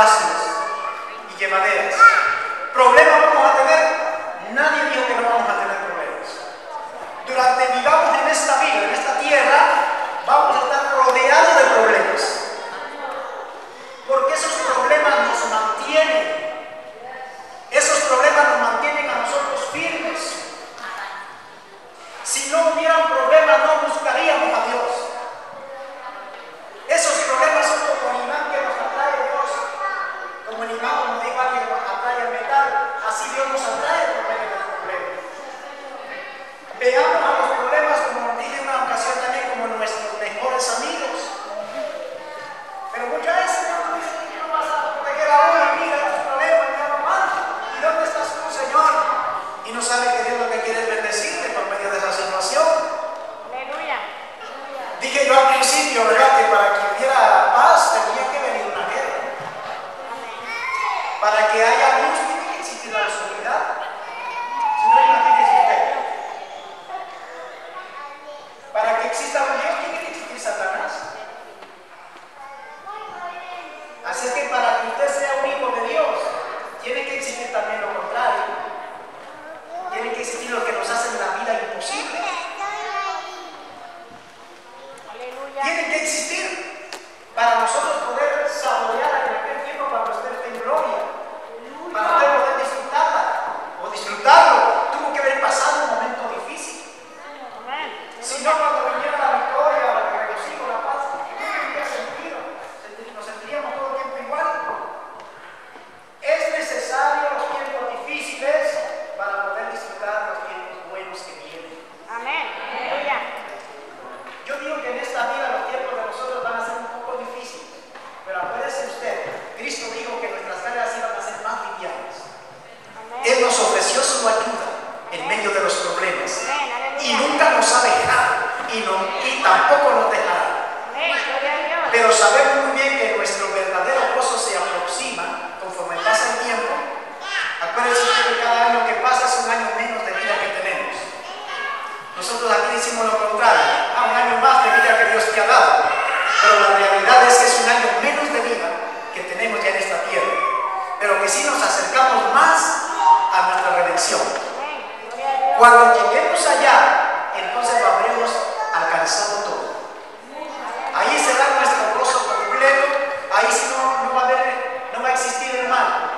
fáciles y llevaderas. Problemas yo al principio, ¿verdad? Que para que cada año que pasa es un año menos de vida que tenemos. Nosotros aquí decimos lo contrario, ah, un año más de vida que Dios te ha dado, pero la realidad es que es un año menos de vida que tenemos ya en esta tierra, pero que sí nos acercamos más a nuestra redención. Cuando lleguemos allá, entonces lo habremos alcanzado todo. Ahí será nuestro gozo completo, ahí sí no, no, va a haber, no va a existir el mal.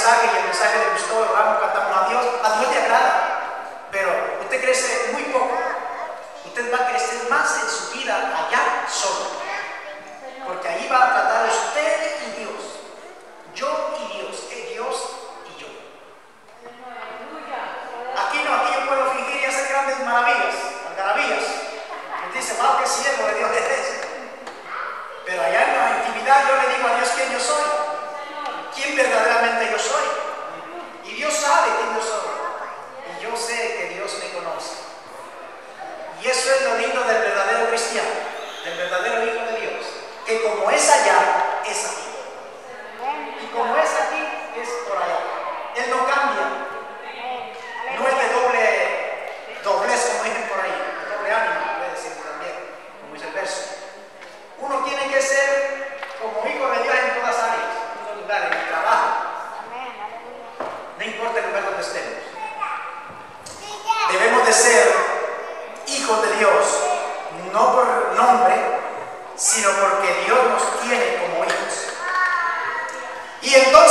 y el mensaje de Cristo, oramos, cantamos a Dios, a Dios le agrada, pero usted crece muy poco. Usted va a crecer más en su vida allá solo. Él no cambia. No es de doble doblez, como dicen por ahí, de doble ánimo, puede decirlo también, como dice el verso. Uno tiene que ser como hijo de Dios en todas áreas, en en el trabajo. No importa el lugar donde estemos. Debemos de ser hijos de Dios, no por nombre, sino porque Dios nos tiene como hijos. Y entonces,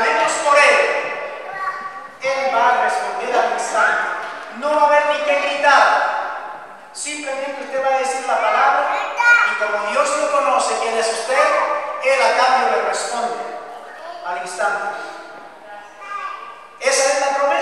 oremos por Él, Él va a responder al instante. No va a haber ni que gritar. Simplemente usted va a decir la palabra y como Dios lo conoce quién es usted, Él a cambio le responde al instante. Esa es la promesa.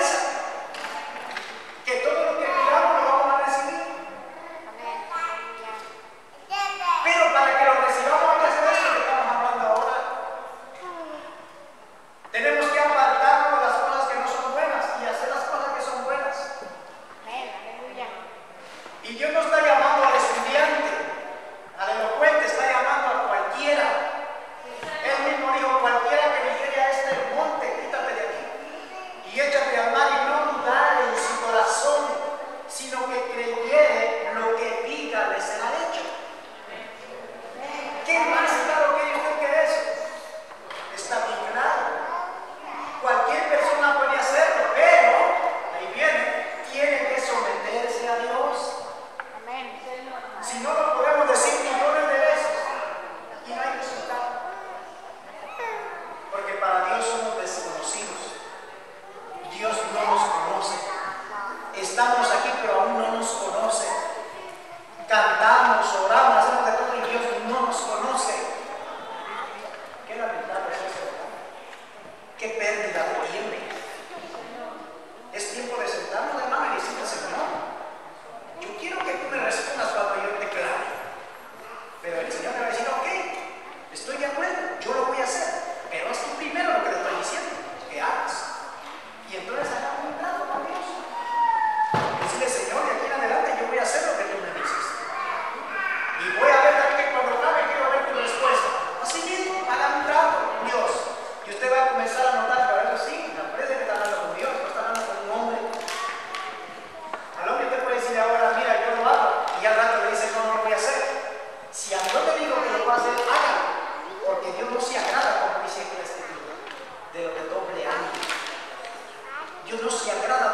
Καντά να. Dios no se agrada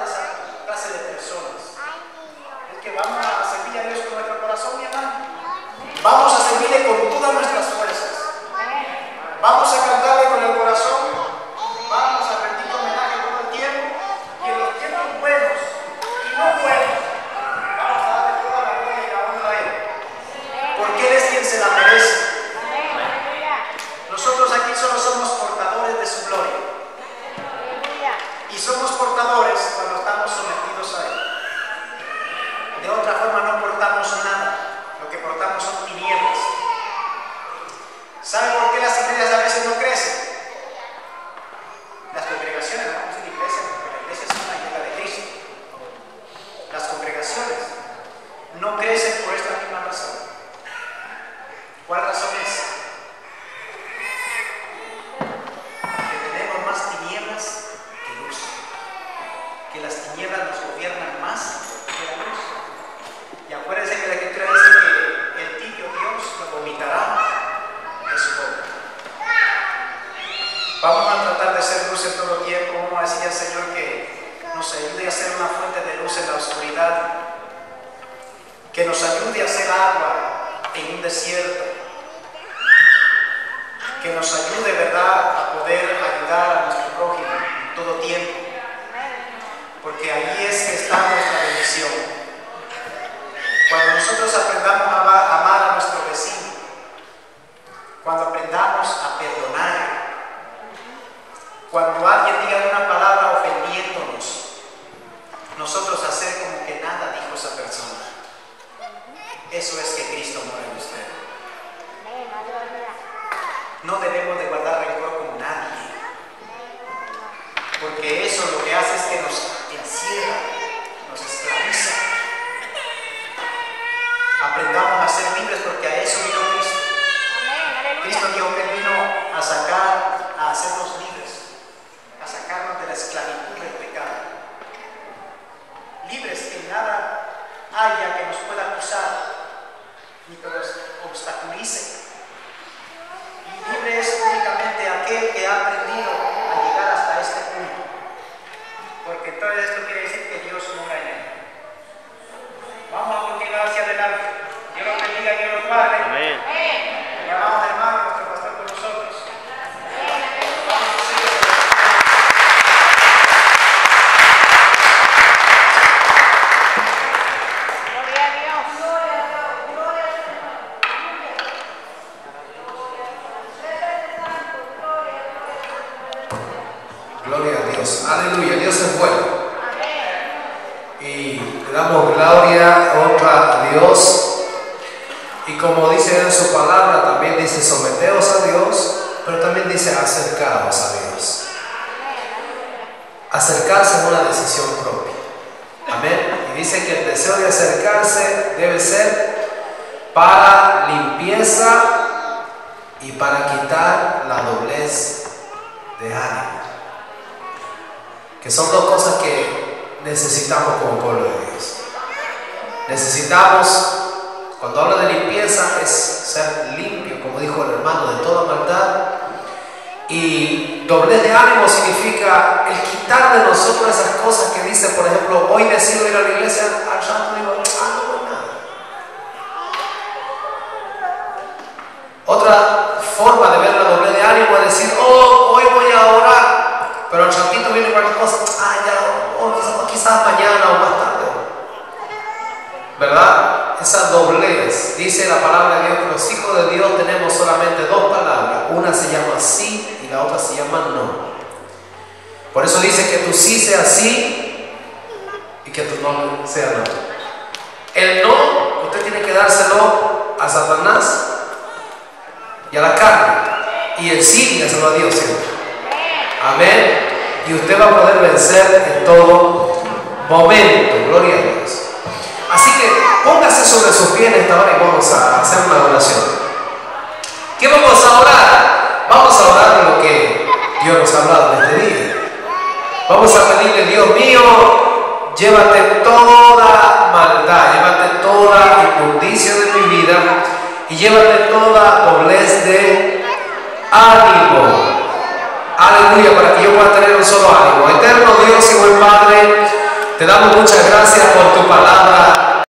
nos ayude a hacer agua en un desierto, que nos ayude, ¿verdad?, a poder ayudar a nuestro prójimo en todo tiempo, porque ahí es que está nuestra bendición. Cuando nosotros aprendamos a amar a nuestro vecino, cuando aprendamos a perdonar, cuando Eso es que Cristo mora en usted. No debemos de guardar rencor con nadie. Porque eso lo que hace es que nos encierra, nos esclaviza. Aprendamos a ser libres porque a eso vino Cristo. Cristo dijo que vino a sacar, a hacernos libres, a sacarnos de la esclavitud del pecado. Libres que nada haya que nos pueda acusar que nos acercarse a una decisión propia. Amén. Y dice que el deseo de acercarse debe ser para limpieza y para quitar la doblez de ánimo. Que son dos cosas que necesitamos como pueblo de Dios. Necesitamos, cuando hablo de limpieza, es ser limpio, como dijo el hermano, de toda maldad y doblez de ánimo significa el quitar de nosotros esas cosas que dice, por ejemplo, hoy decido ir a la iglesia, ah, al santo digo, ah, no voy nada. Otra forma de ver la doblez de ánimo es decir, oh, hoy voy a orar, pero al ratito viene cualquier cosa, ah, ya, oh, quizás, oh, quizás mañana o más tarde. ¿Verdad? Esa doblez, dice la palabra de Dios que los hijos de Dios tenemos solamente dos Por eso dice que tu sí sea sí y que tu no sea no. El no, usted tiene que dárselo a Satanás y a la carne. Y el sí, dárselo a Dios siempre. Amén. Y usted va a poder vencer en todo momento. Gloria a Dios. Así que póngase sobre sus pies esta hora y vamos a hacer una oración. ¿Qué vamos a orar? Vamos a orar de lo que Dios nos ha hablado en este día. Vamos a pedirle, Dios mío, llévate toda maldad, llévate toda inmundicia de mi vida y llévate toda doblez de ánimo. Aleluya, para que yo pueda tener un solo ánimo. Eterno Dios y buen Padre, te damos muchas gracias por tu palabra